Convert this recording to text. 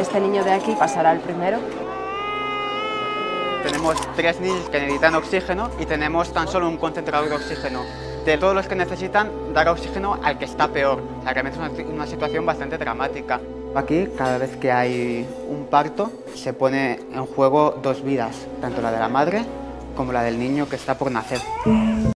Este niño de aquí pasará el primero. Tenemos tres niños que necesitan oxígeno y tenemos tan solo un concentrador de oxígeno. De todos los que necesitan dar oxígeno al que está peor. O sea, realmente es una, una situación bastante dramática. Aquí, cada vez que hay un parto, se pone en juego dos vidas, tanto la de la madre como la del niño que está por nacer.